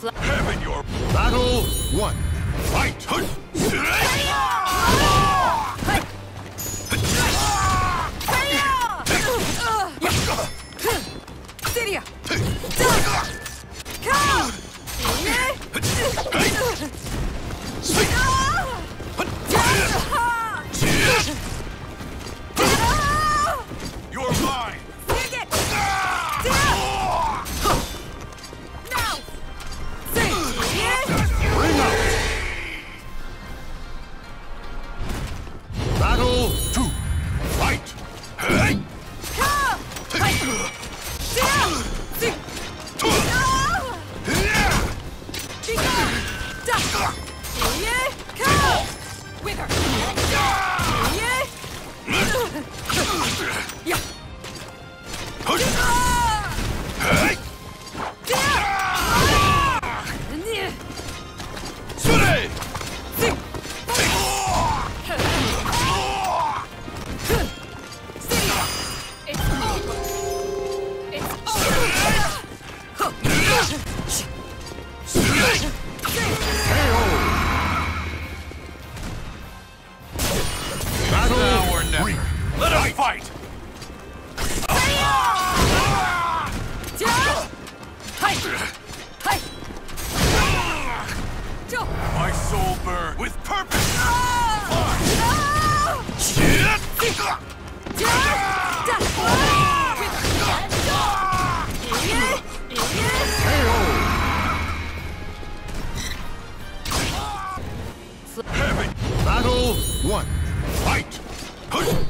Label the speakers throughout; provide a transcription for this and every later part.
Speaker 1: fly. Heaven your
Speaker 2: battle one.
Speaker 1: Fight!
Speaker 3: Syria!
Speaker 1: Come! Sweet!
Speaker 3: しっすげえ!嘿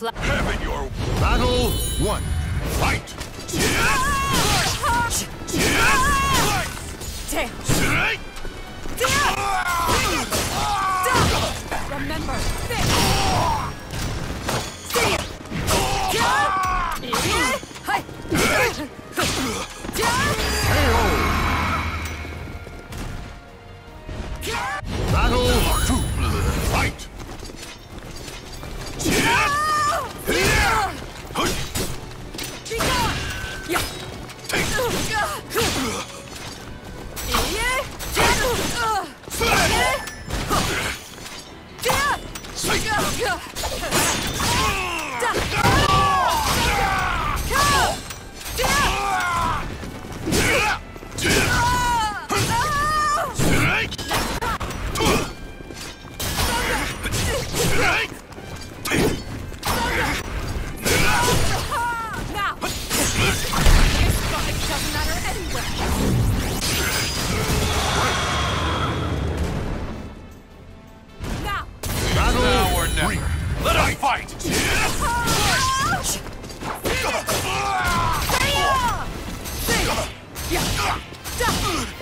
Speaker 3: Have
Speaker 1: it your
Speaker 2: battle one. Ah! Ah!
Speaker 1: Fight. Damn. Sweet! Stop!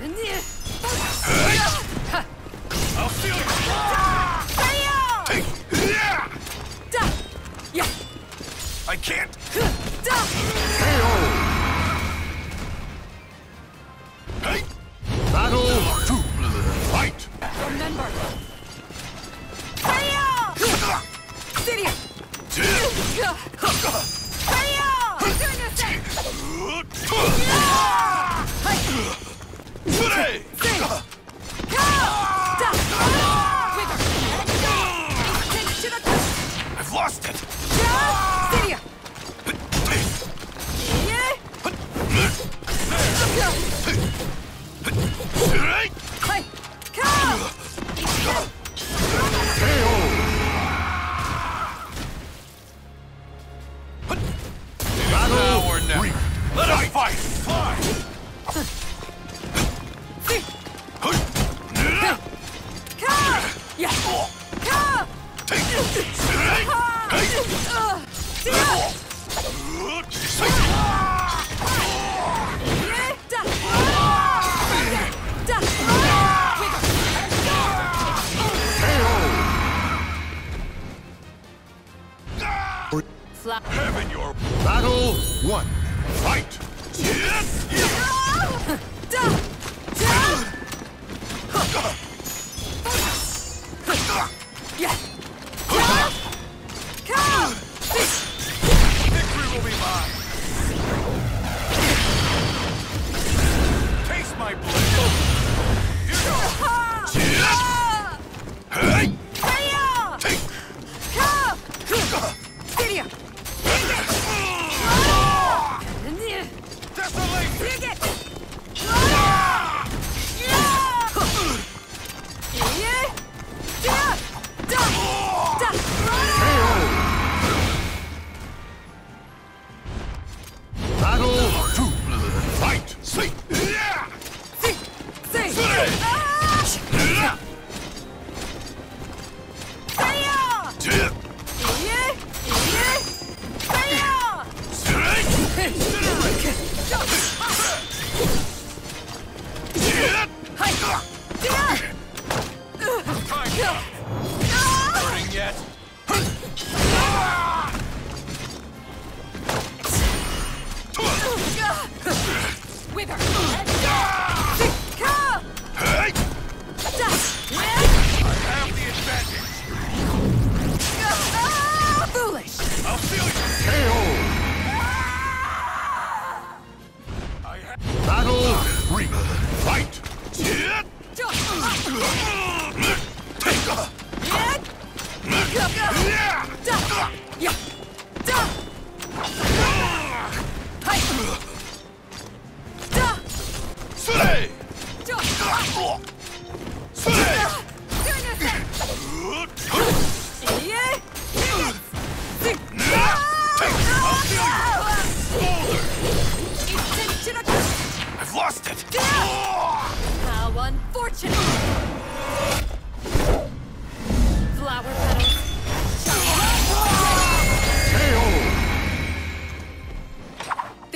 Speaker 3: Yeah.
Speaker 2: Battle one.
Speaker 1: fight!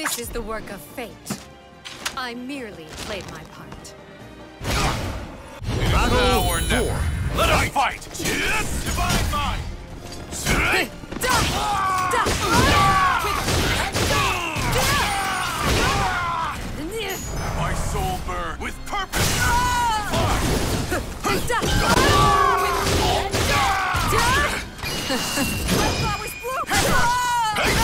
Speaker 3: This is the work of fate. I merely played my part.
Speaker 1: Now
Speaker 2: Battle
Speaker 1: or never.
Speaker 2: four.
Speaker 1: Let us fight! Divine mind! Straight! My soul burn with purpose!
Speaker 2: KO.
Speaker 3: Fla-
Speaker 1: Heaven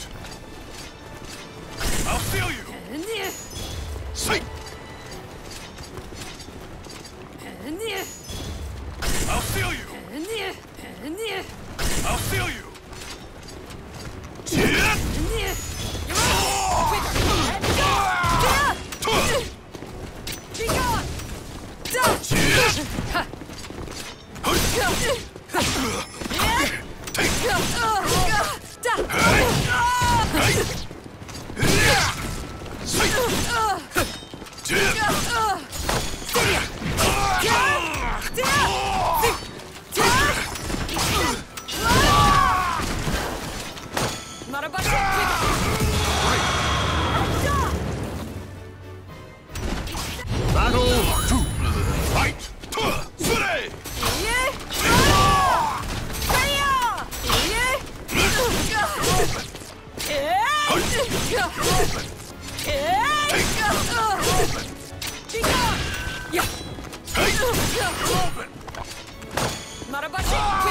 Speaker 1: What?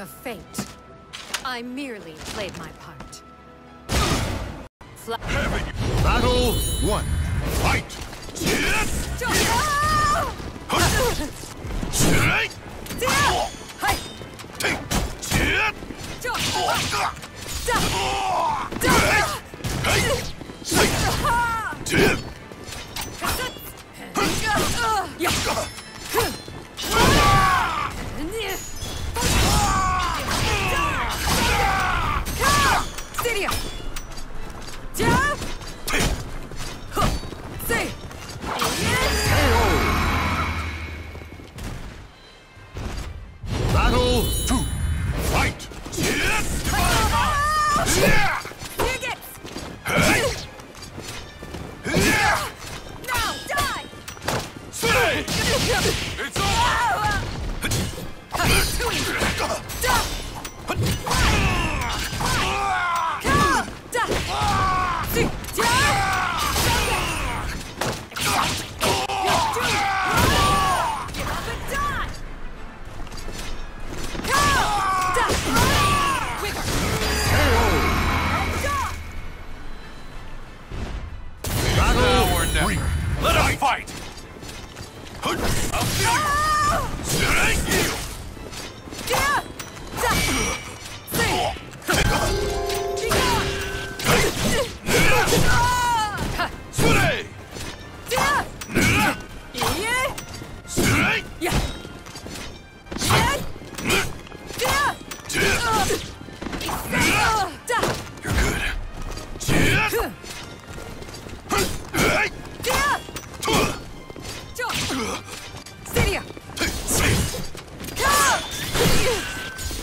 Speaker 3: Of fate. I merely played my
Speaker 1: Let us fight! Ah! I'll feel you! Straight! Heal! Straight!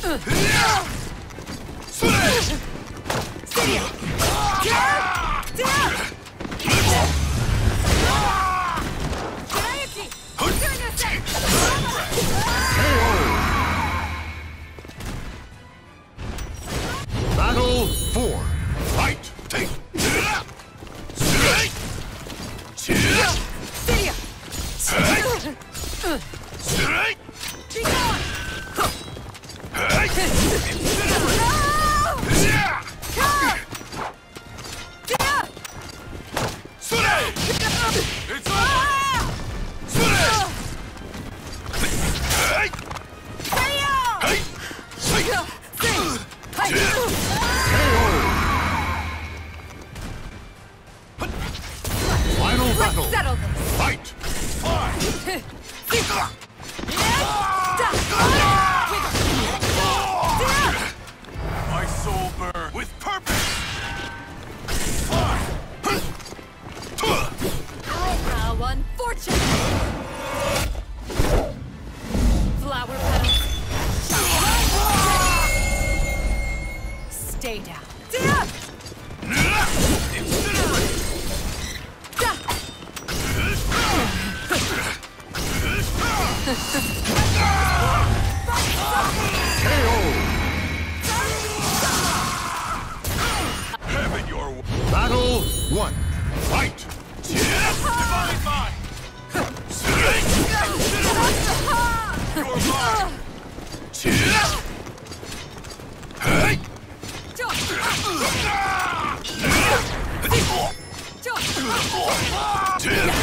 Speaker 2: Battle
Speaker 1: It's
Speaker 3: up! Finish! Stay down. Marabashi!